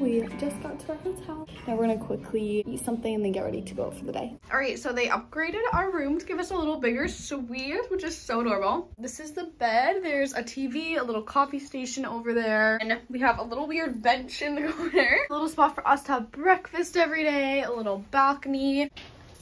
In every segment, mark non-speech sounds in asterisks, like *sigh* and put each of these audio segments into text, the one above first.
we just got to our hotel. Now we're gonna quickly eat something and then get ready to go out for the day. All right, so they upgraded our room to give us a little bigger suite, which is so adorable. This is the bed. There's a TV, a little coffee station over there, and we have a little weird bench in the *laughs* corner. A little spot for us to have breakfast every day, a little balcony.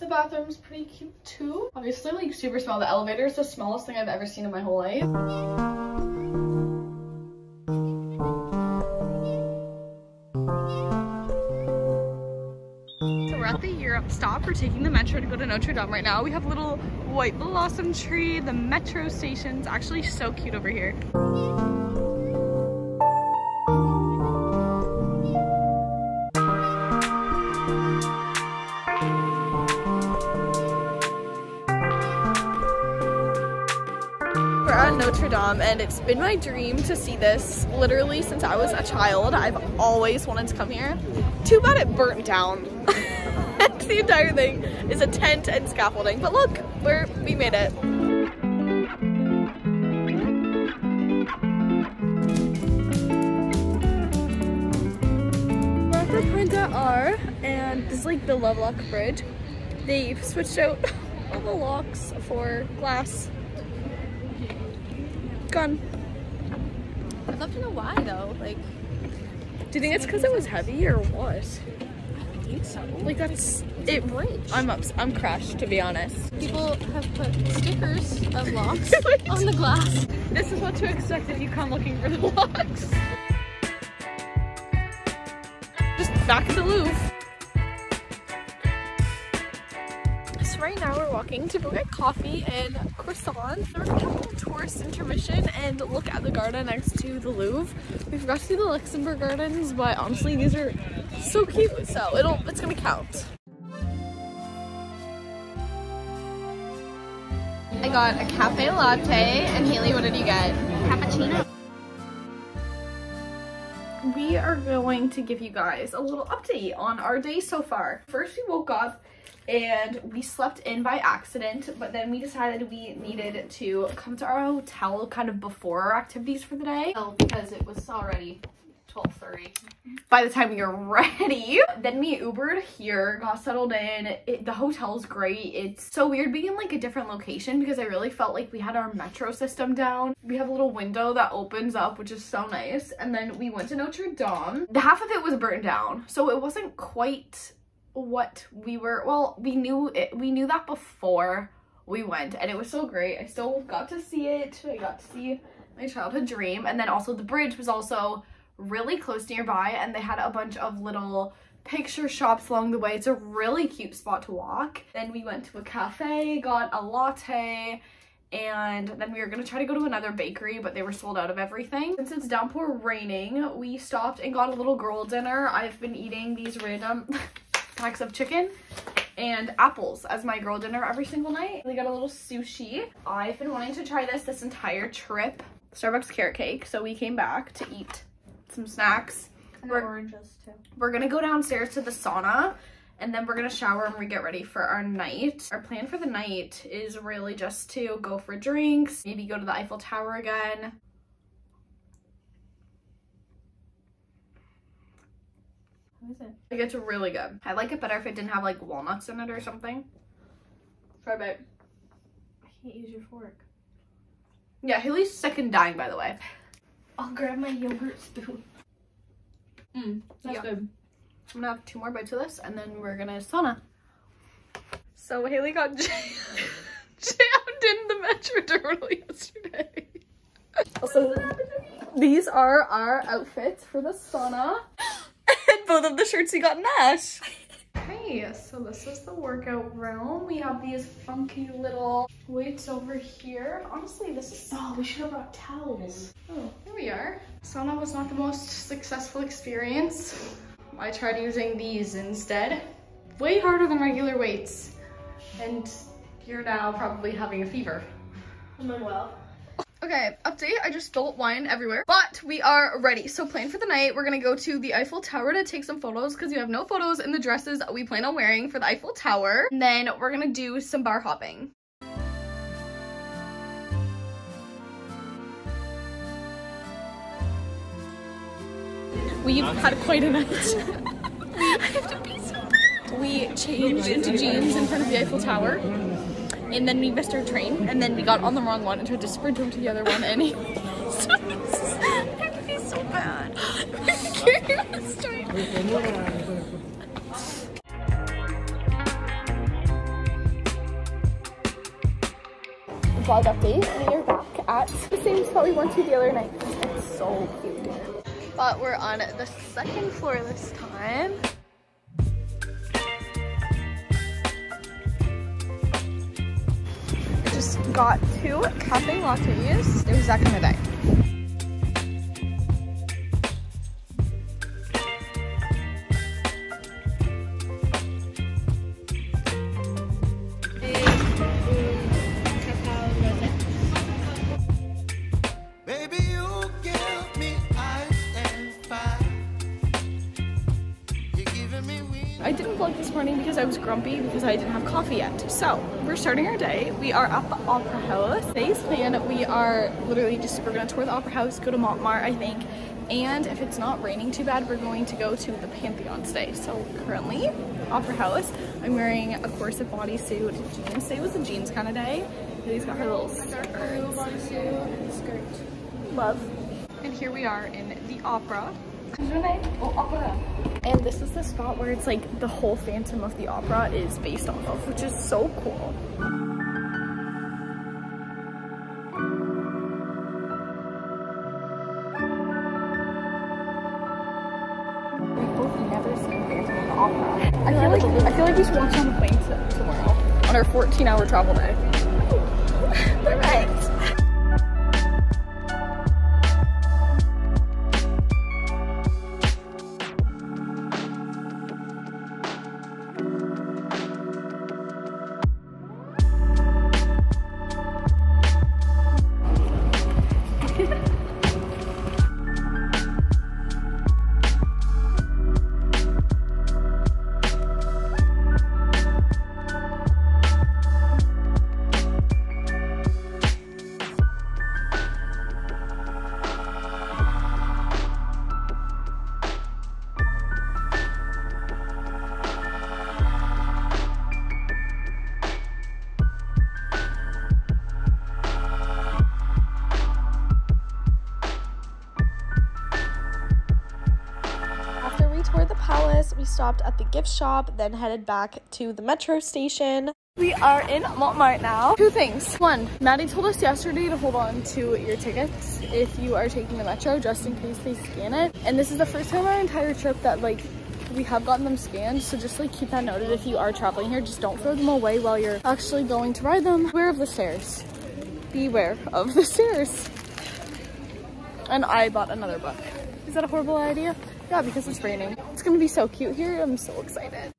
The bathroom's pretty cute too. Obviously, like super small. The elevator is the smallest thing I've ever seen in my whole life. Stop. We're taking the metro to go to Notre Dame right now. We have a little white blossom tree. The metro station's actually so cute over here. We're at Notre Dame and it's been my dream to see this literally since I was a child. I've always wanted to come here. Too bad it burnt down. *laughs* the entire thing is a tent and scaffolding. But look, we're, we made it. We're at the Point R and this is like the Lovelock Bridge. They've switched out *laughs* all the locks for glass gone. I'd love to know why though. Like, Do you think it's because it was heavy or what? Think so. Like that's it. I'm ups. I'm crushed to be honest. People have put stickers of locks *laughs* on the glass. This is what to expect if you come looking for the locks. Just back at the Louvre. Walking to go get coffee and croissants. We're gonna have a little tourist intermission and look at the garden next to the Louvre. We forgot to do the Luxembourg Gardens, but honestly these are so cute, so it'll it's gonna count. I got a cafe latte, and Haley, what did you get? Cappuccino. We are going to give you guys a little update on our day so far. First, we woke up and we slept in by accident, but then we decided we needed to come to our hotel kind of before our activities for the day. Oh, because it was already 12:30. By the time we were *laughs* ready, then we Ubered here, got settled in. It, the hotel's great. It's so weird being in like a different location because I really felt like we had our metro system down. We have a little window that opens up, which is so nice. And then we went to Notre Dame. The half of it was burnt down, so it wasn't quite what we were well we knew it we knew that before we went and it was so great. I still got to see it. I got to see my childhood dream and then also the bridge was also really close nearby and they had a bunch of little picture shops along the way. It's a really cute spot to walk. Then we went to a cafe got a latte and then we were gonna try to go to another bakery but they were sold out of everything. Since it's downpour raining we stopped and got a little girl dinner. I've been eating these random *laughs* packs of chicken and apples as my girl dinner every single night. We got a little sushi. I've been wanting to try this this entire trip. Starbucks carrot cake. So we came back to eat some snacks. And We're- oranges too. We're gonna go downstairs to the sauna and then we're gonna shower and we get ready for our night. Our plan for the night is really just to go for drinks, maybe go to the Eiffel Tower again. Is it? Like it's really good. I like it better if it didn't have like walnuts in it or something. Try a bite. I can't use your fork. Yeah, Haley's sick and dying by the way. I'll grab my yogurt spoon. Mm, That's Yeah. good. I'm gonna have two more bites of this and then we're gonna sauna. So Haley got jam- *laughs* jammed in the metro terminal *laughs* yesterday. So these are our outfits for the sauna. *laughs* and both of the shirts we got in Ash. Okay, so this is the workout room. We have these funky little weights over here. Honestly, this is Oh, we should have brought towels. Oh, here we are. Sauna was not the most successful experience. I tried using these instead. Way harder than regular weights. And you're now probably having a fever. I'm unwell. Okay, update. I just spilled wine everywhere. But we are ready. So plan for the night. We're gonna go to the Eiffel Tower to take some photos because we have no photos in the dresses we plan on wearing for the Eiffel Tower. And then we're gonna do some bar hopping. we've had quite a night. *laughs* we changed into jeans in front of the Eiffel Tower. And then we missed our train, and then we got on the wrong one and tried to sprint over to the other one, and he. *laughs* it be so bad. Vlog update, we are back at the same spot we went to the other night. It's so cute. But we're on the second floor this time. Got two cafe lattes. It was that kind of day. Yet. So we're starting our day. We are at the Opera House. Today's plan, we are literally just, we're gonna tour the Opera House, go to Montmartre, I think. And if it's not raining too bad, we're going to go to the Pantheon today. So currently, Opera House, I'm wearing a corset bodysuit, jeans. Today was a jeans kind of day. Lily's got her little skirt. Love. And here we are in the opera. And this is the spot where it's like the whole Phantom of the Opera is based off of, which is so cool. We've both never seen Phantom of the Opera. I feel like I feel like we should watch on the plane tomorrow on our 14-hour travel day. Stopped at the gift shop, then headed back to the metro station. We are in Montmartre now. Two things. One, Maddie told us yesterday to hold on to your tickets if you are taking the metro, just in case they scan it. And this is the first time our entire trip that like we have gotten them scanned. So just like keep that noted if you are traveling here. Just don't throw them away while you're actually going to ride them. Beware of the stairs. Beware of the stairs. And I bought another book. Is that a horrible idea? Yeah, because it's raining. It's gonna be so cute here. I'm so excited.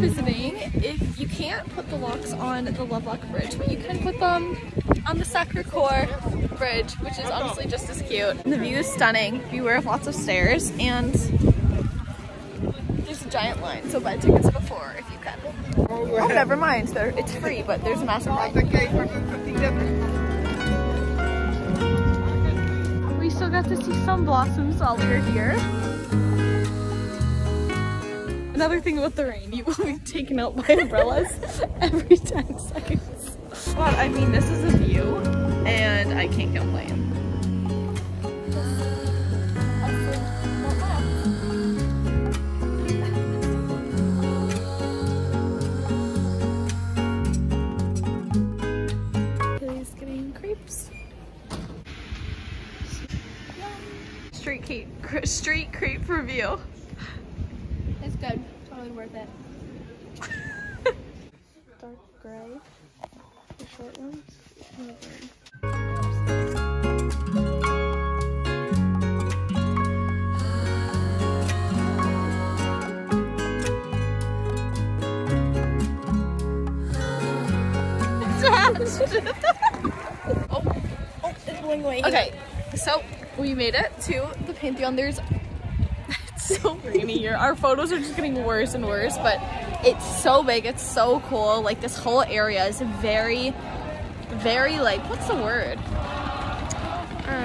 Visiting, if you can't put the locks on the Lovelock Bridge, but you can put them on the Sacre Coeur Bridge, which is honestly just as cute. The view is stunning. Beware of lots of stairs, and there's a giant line, so buy tickets before if you can. Oh, never mind. It's free, but there's a massive line. We still got to see some blossoms while we were here. Another thing about the rain, you will be taken out by umbrellas *laughs* every 10 seconds. But I mean, this is a view, and I can't complain. He's getting crepes. Street creep, street crepe review. Worth it. Dark gray. The short ones. *laughs* *laughs* Oh, oh, okay, so we made it to the Pantheon. There's it's *laughs* so rainy here. Our photos are just getting worse and worse, but it's so big. It's so cool. Like this whole area is very, very like what's the word?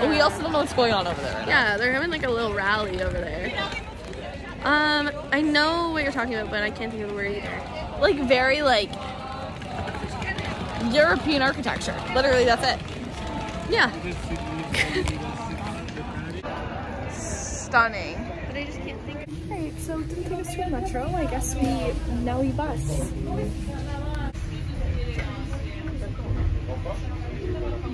we also don't know what's going on over there. right now. Yeah, they're having like a little rally over there. Um, I know what you're talking about, but I can't think of the word either. like very like European architecture. Literally, that's it. Yeah. *laughs* Stunning. But I just can't think. So didn't take us to a metro. I guess we now we bus.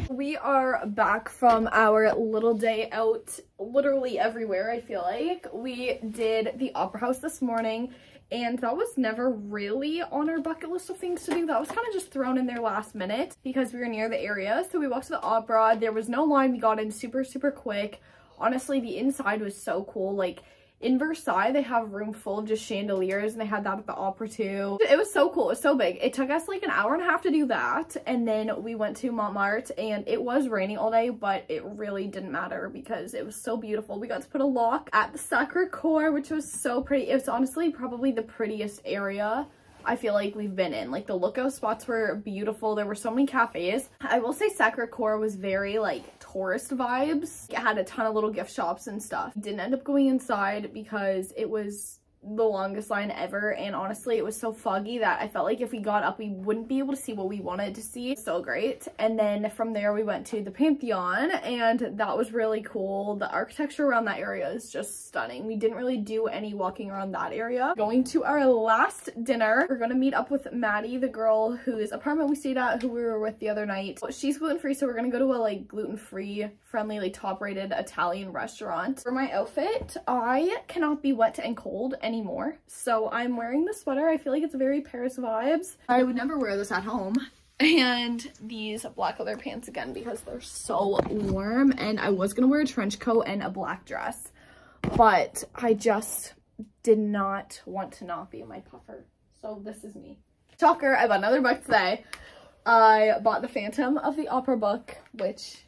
We are back from our little day out literally everywhere, I feel like. We did the Opera House this morning, and that was never really on our bucket list of things to do. That was kind of just thrown in there last minute because we were near the area. So we walked to the Opera. There was no line. We got in super, super quick. Honestly, the inside was so cool. Like, in Versailles, they have a room full of just chandeliers, and they had that at the opera too. It was so cool. It was so big. It took us like an hour and a half to do that, and then we went to Montmartre, and it was raining all day, but it really didn't matter because it was so beautiful. We got to put a lock at the Sacre-Cœur, which was so pretty. It was honestly probably the prettiest area I feel like we've been in. Like the lookout spots were beautiful. There were so many cafes. I will say Sacre Coeur was very like tourist vibes. It had a ton of little gift shops and stuff. Didn't end up going inside because it was the longest line ever and honestly it was so foggy that I felt like if we got up we wouldn't be able to see what we wanted to see. So great. And then from there we went to the Pantheon and that was really cool. The architecture around that area is just stunning. We didn't really do any walking around that area. Going to our last dinner we're gonna meet up with Maddie the girl whose apartment we stayed at who we were with the other night. She's gluten-free so we're gonna go to a like gluten-free friendly like top rated Italian restaurant. For my outfit I cannot be wet and cold anymore. So I'm wearing the sweater. I feel like it's very Paris vibes. I would never wear this at home. And these black leather pants again because they're so warm. And I was going to wear a trench coat and a black dress. But I just did not want to not be in my puffer. So this is me. Shocker, I bought another book today. I bought the Phantom of the Opera book, which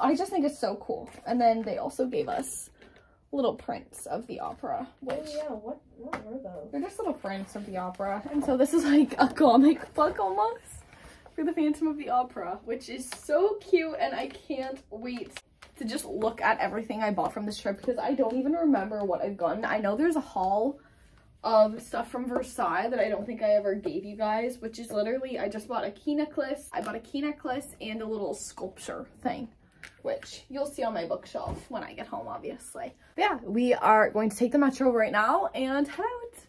I just think is so cool. And then they also gave us little prints of the opera, which Oh, yeah, what what were those? they're just little prints of the opera. And so this is like a comic book almost for the Phantom of the Opera, which is so cute and I can't wait to just look at everything I bought from this trip because I don't even remember what I've gotten. I know there's a haul of stuff from Versailles that I don't think I ever gave you guys, which is literally, I just bought a key necklace. I bought a key necklace and a little sculpture thing which you'll see on my bookshelf when I get home, obviously. But yeah, we are going to take the metro right now and head out.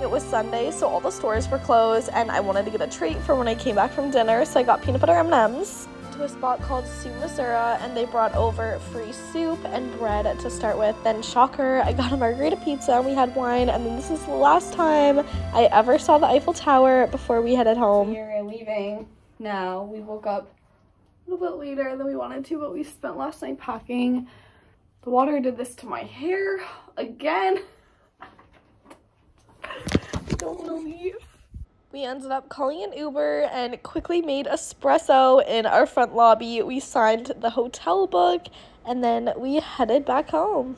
It was Sunday, so all the stores were closed, and I wanted to get a treat for when I came back from dinner, so I got peanut butter M&Ms to a spot called Su Missoura, and they brought over free soup and bread to start with. Then, shocker, I got a margarita pizza, and we had wine, and then this is the last time I ever saw the Eiffel Tower before we headed home. We're leaving now. We woke up a little bit later than we wanted to, but we spent last night packing. The water did this to my hair again. *laughs* Don't want. We ended up calling an Uber and quickly made espresso in our front lobby. We signed the hotel book and then we headed back home.